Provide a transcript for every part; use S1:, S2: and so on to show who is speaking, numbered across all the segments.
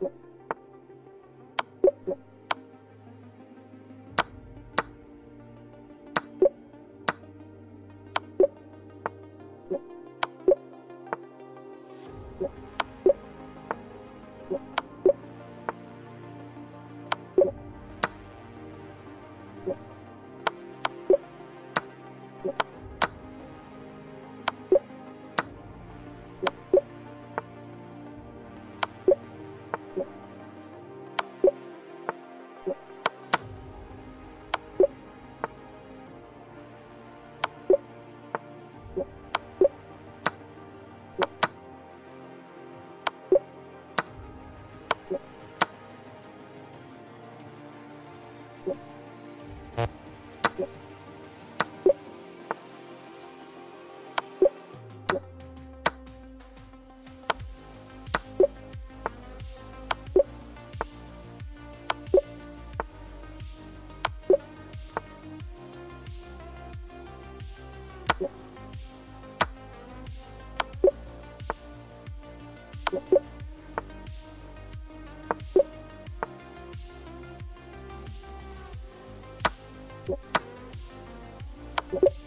S1: Thank you. Thank Thank you.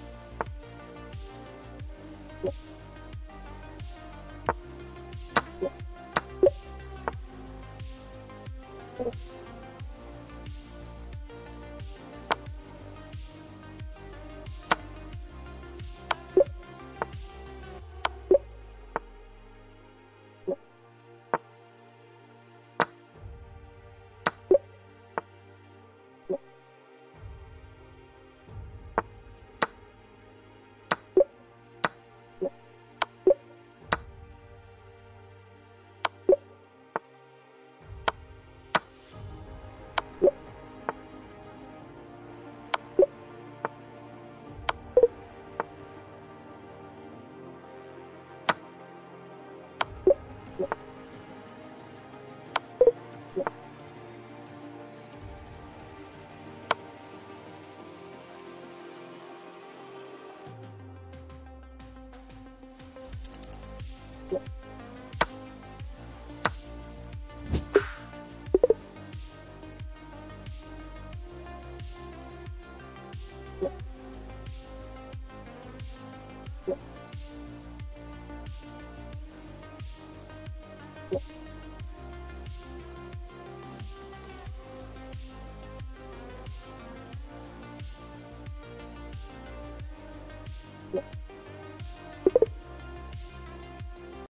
S2: Yeah.